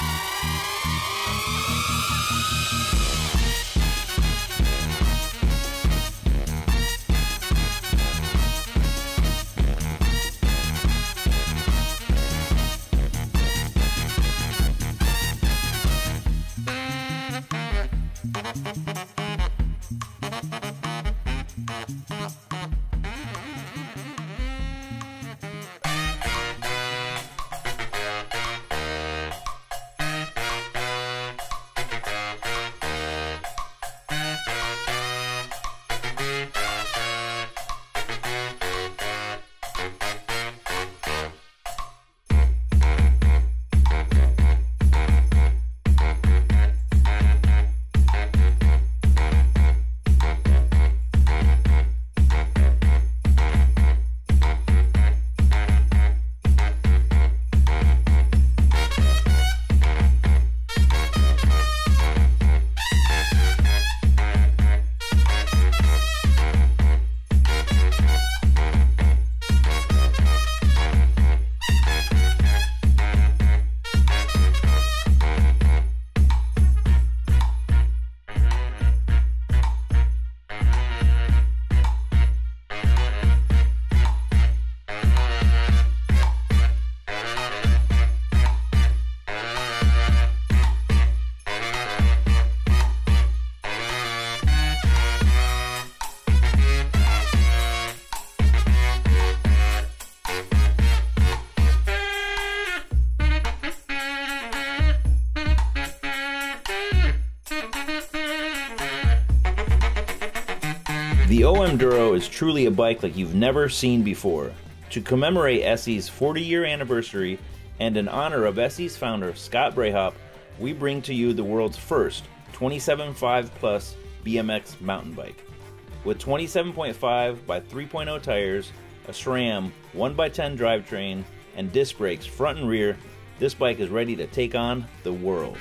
Música OM-Duro is truly a bike like you've never seen before. To commemorate SE's 40 year anniversary and in honor of SE's founder Scot Breithaupt, we bring to you the world's first 27.5 plus BMX mountain bike. With 27.5 by 3.0 tires, a SRAM 1x10 drivetrain, and disc brakes front and rear, this bike is ready to take on the world.